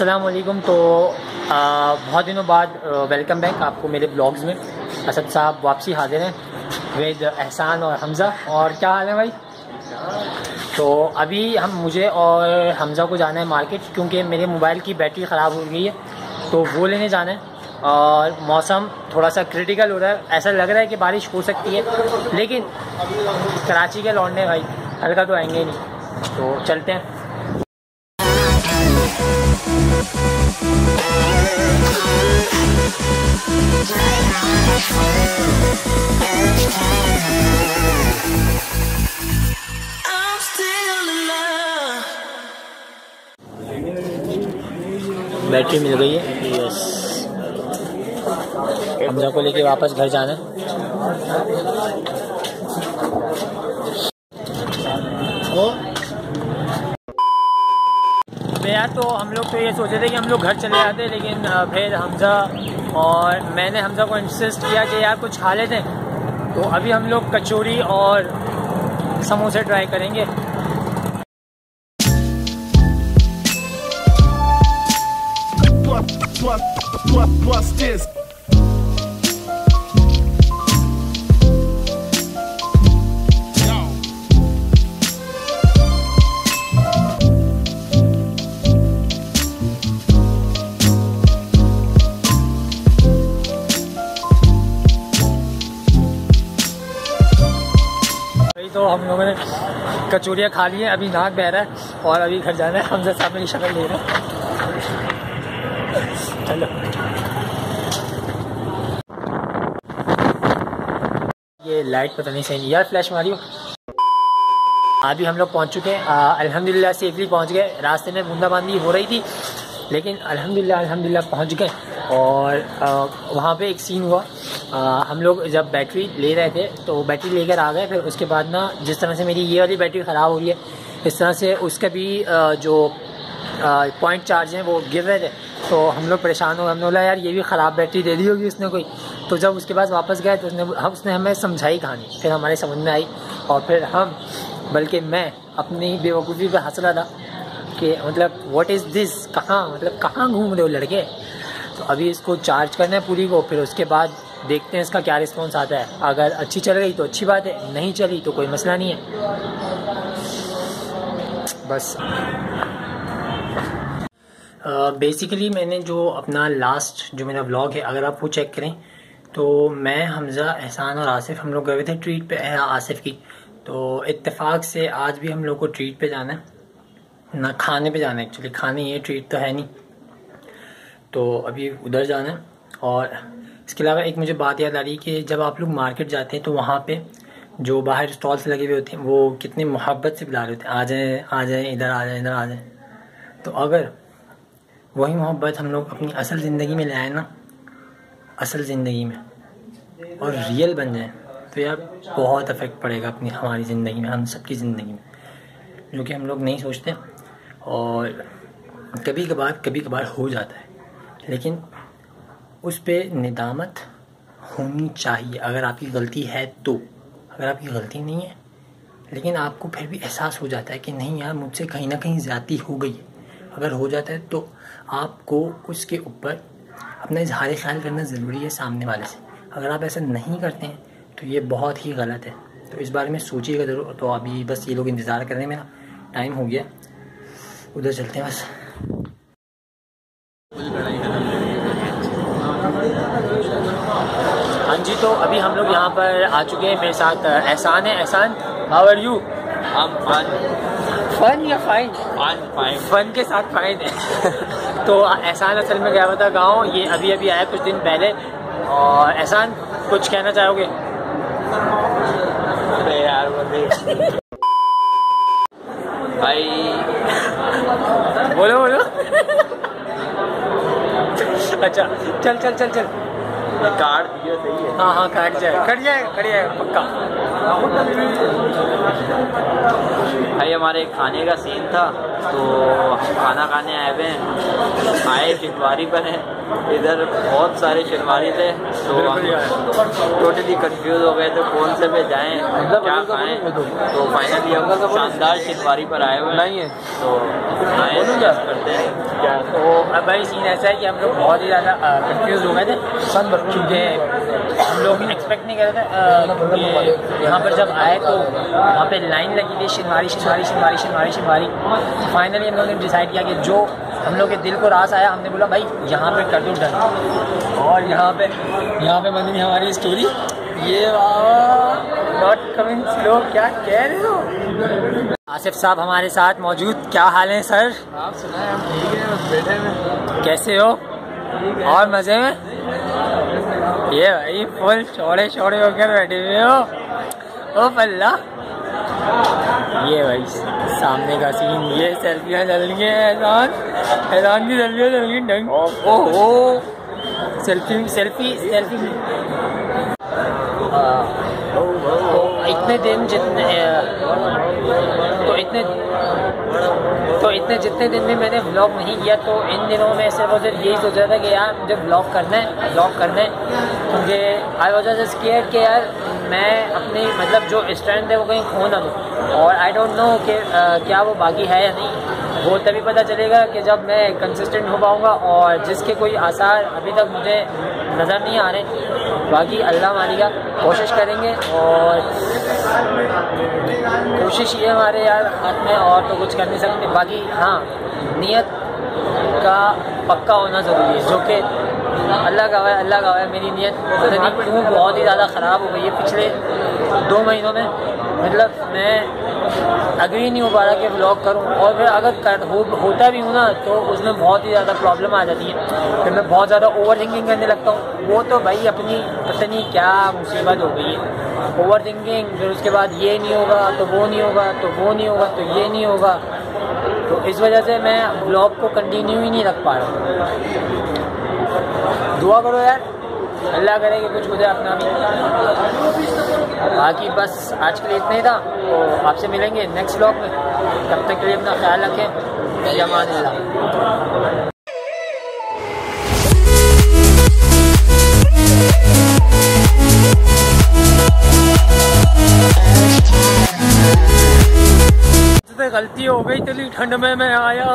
السلام علیکم تو بہت دنوں بعد ویلکم بیک آپ کو میرے بلاگز میں۔ اسد صاحب واپسی حاضر ہیں ود احسان اور حمزہ۔ اور کیا حال ہے بھائی؟ تو ابھی ہم، مجھے اور حمزہ کو جانا ہے مارکیٹ کیونکہ میرے موبائل کی بیٹری خراب ہو گئی ہے، تو وہ لینے جانا ہے۔ اور موسم تھوڑا سا کرٹیکل ہو رہا ہے۔ ایسا لگ رہا ہے کہ بارش ہو سکتی ہے، لیکن کراچی کے لونڈے بھائی۔ ہلکا تو آئیں گے نہیں۔ تو چلتے ہیں۔ بیٹری مل گئی ہے یس حمزہ کو لے کے واپس گھر جانا ہے تو ہم لوگ تو یہ سوچے تھے کہ ہم لوگ گھر چلے جاتے لیکن پھر حمزہ اور میں نے حمزہ کو انسسٹ کیا کہ یار کچھ کھا لیتے تو ابھی ہم لوگ کچوری اور سموسے ٹرائی کریں گے۔ تو ہم لوگوں نے کچوریاں کھا لی ہیں، ابھی ناک بہ رہا ہے اور ابھی گھر جانا ہے۔ حمزہ صاحب میری شکل لے رہے ہیں۔ چلو۔ یہ لائٹ پتہ نہیں صحیح یار فلیش ماری ہو۔ ابھی ہم لوگ پہنچ چکے ہیں۔ الحمد للہ سیفلی پہنچ گئے۔ راستے میں بوندا باندھی ہو رہی تھی، لیکن الحمد للہ الحمد للہ پہنچ گئے۔ اور وہاں پہ ایک سین ہوا۔ ہم لوگ جب بیٹری لے رہے تھے، تو بیٹری لے کر آ گئے۔ پھر اس کے بعد نا، جس طرح سے میری یہ والی بیٹری خراب ہو رہی ہے، اس طرح سے اس کا بھی جو پوائنٹ چارج ہیں، وہ گر رہے تھے۔ تو ہم لوگ پریشان ہو گئے۔ ہم نے بولا، یار، یہ بھی خراب بیٹری دے دی ہوگی اس نے کوئی۔ تو جب اس کے بعد واپس گئے، تو اس نے اس نے ہمیں سمجھائی کہانی۔ پھر ہمارے سمجھ میں آئی۔ اور پھر ہم، بلکہ میں اپنی بے وقوفی پہ ہنس رہا تھا کہ مطلب واٹ از دس کہاں مطلب کہاں گھوم رہے ہو لڑکے؟ تو ابھی اس کو چارج کرنا ہے پوری کو، پھر اس کے بعد دیکھتے ہیں اس کا کیا رسپانس آتا ہے۔ اگر اچھی چل گئی تو اچھی بات ہے، نہیں چلی تو کوئی مسئلہ نہیں ہے۔ بس۔ بیسیکلی میں نے جو اپنا لاسٹ جو میرا بلاگ ہے، اگر آپ وہ چیک کریں تو میں، حمزہ، احسان اور آصف ہم لوگ گئے تھے ٹریٹ پہ آصف کی۔ تو اتفاق سے آج بھی ہم لوگ کو ٹریٹ پہ جانا ہے۔ نہ کھانے پہ جانا ہے ایکچولی کھانے یہ ٹریٹ تو ہے نہیں۔ تو ابھی ادھر جانا ہے اور اس کے علاوہ ایک مجھے بات یاد آ رہی ہے کہ جب آپ لوگ مارکیٹ جاتے ہیں تو وہاں پہ جو باہر اسٹالس لگے ہوئے ہوتے ہیں وہ کتنی محبت سے بلا رہے ہوتے ہیں، آ جائیں آ جائیں، ادھر آ جائیں، ادھر آ جائیں۔ تو اگر وہی محبت ہم لوگ اپنی اصل زندگی میں لے آئیں نا، اصل زندگی میں اور ریئل بن جائیں، تو یار بہت افیکٹ پڑے گا اپنی، ہماری زندگی میں، ہم سب کی زندگی میں، جو کہ ہم لوگ نہیں سوچتے اور کبھی کبھار کبھی کبھار ہو جاتا ہے۔ لیکن اس پہ ندامت ہونی چاہیے۔ اگر آپ کی غلطی ہے تو۔ اگر آپ کی غلطی نہیں ہے، لیکن آپ کو پھر بھی احساس ہو جاتا ہے کہ نہیں یار، مجھ سے کہیں نہ کہیں زیادتی ہو گئی۔ ہے اگر ہو جاتا ہے تو آپ کو اس کے اوپر اپنا اظہار خیال کرنا ضروری ہے سامنے والے سے۔ اگر آپ ایسا نہیں کرتے ہیں تو یہ بہت ہی غلط ہے۔ تو اس بارے میں سوچیے گا ضرور۔ تو ابھی بس یہ لوگ انتظار کر رہے ہیں میرا ٹائم ہو گیا۔ ادھر چلتے ہیں بس ہاں جی تو ابھی ہم لوگ یہاں پر آ چکے ہیں۔ میرے ساتھ احسان ہے۔ Ehsan how are you fun یا فائن فن کے ساتھ فائن ہے۔ تو احسان اصل میں گیا ہوا تھا گاؤں۔ یہ ابھی ابھی آیا کچھ دن پہلے۔ اور احسان کچھ کہنا چاہو گے؟ بھائی۔ بولو بولو۔ اچھا چل چل چل چل۔ کارڈ دیا صحیح ہے ہاں ہاں کٹ جائے۔ کٹ جائے کٹ جائے پکا۔ بھائی ہمارے کھانے کا سین تھا تو کھانا کھانے آئے ہوئے ہیں۔ آئے چتواری پر ہیں۔ ادھر بہت سارے شلواری تھے تو ٹوٹلی کنفیوز ہو گئے تھے کون سے پہ جائیں کیا کھائیں۔ تو۔ فائنلی ہم شاندار شلواری پر آئے ہوئے نہیں ہے۔ تو آئے کرتے ہیں۔ تو اب بھائی سین ایسا ہے کہ ہم لوگ بہت ہی زیادہ کنفیوز ہو گئے تھے۔ کیونکہ ہم لوگ ایکسپیکٹ نہیں کر رہے تھے یہاں پر جب آئے تو وہاں پہ لائن لگی تھی شنواری شنواری شنواری شنواری۔ شنواری فائنلی ہم لوگوں نے ڈیسائڈ کیا کہ جو ہم لوگ کے دل کو راس آیا ہم نے بولا بھائی یہاں پہ کر دو ڈن۔ اور یہاں پہ یہاں پہ بنی ہماری اسٹوری یہ ناٹ کمنگ سلو کیا کہہ رہے ہو؟ آصف صاحب ہمارے ساتھ موجود کیا حال ہیں سر؟ آپ سنائیں ہم ٹھیک ہیں بیٹھے میں کیسے ہو؟ اور مزے میں؟ یہ بھائی فل چوڑے چوڑے ہو کر بیٹھے ہوئے ہو۔ او پلہ یہ بھائی، سامنے کا سین یہ سیلفیاں چل رہی ہیں احسان احسان کی سیلفیاں چل رہی ہیں، ڈنگ۔ او ہو سیلفی سیلفی سیلفی اتنے دن جتنے، تو اتنے تو اتنے جتنے دن بھی میں نے بلاگ نہیں کیا، تو ان دنوں میں صرف اور صرف یہی سوچ رہا تھا کہ یار، مجھے بلاگ کرنا ہے بلاگ کرنا ہے۔ کیونکہ آئی واز اسکیئر کہ یار میں اپنی مطلب جو اسٹرینتھ ہے وہ کہیں کھو نہ دوں اور آئی ڈونٹ نو کہ کیا وہ باقی ہے یا نہیں۔ وہ تبھی پتہ چلے گا کہ جب میں کنسسٹنٹ ہو پاؤں گا اور جس کے کوئی آثار ابھی تک مجھے نظر نہیں آ رہے، باقی اللہ مانی کا کوشش کریں گے اور کوشش یہ ہمارے یار ہاتھ میں اور تو کچھ کر نہیں سکتے، باقی ہاں نیت کا پکا ہونا ضروری ہے، جو کہ اللہ کا ہے، اللہ کا ہے، میری نیت کیوں بہت ہی زیادہ خراب ہو گئی ہے۔ پچھلے دو مہینوں میں مطلب میں اگری نہیں ہو پا رہا کہ بلاگ کروں، اور پھر اگر کر ہوتا بھی ہوں نا تو اس میں بہت ہی زیادہ پرابلم آ جاتی ہے پھر میں بہت زیادہ اوور تھنکنگ کرنے لگتا ہوں۔ وہ تو بھائی اپنی پتہ نہیں کیا مصیبت ہو گئی ہے۔ اوور تھنکنگ پھر اس کے بعد یہ نہیں ہوگا، تو وہ نہیں ہوگا، تو وہ نہیں ہوگا، تو یہ نہیں ہوگا۔ تو اس وجہ سے میں بلاگ کو کنٹینیو ہی نہیں رکھ پا رہا دعا کرو یار۔ اللہ کرے کہ کچھ مجھے اپنا بھی۔ باقی بس آج کے لیے اتنا ہی تھا۔ تو آپ سے ملیں گے نیکسٹ بلاگ میں۔ تب تک کے لیے اپنا خیال رکھیں۔ جمان اللہ۔ غلطی ہو گئی تلی ٹھنڈ میں میں آیا۔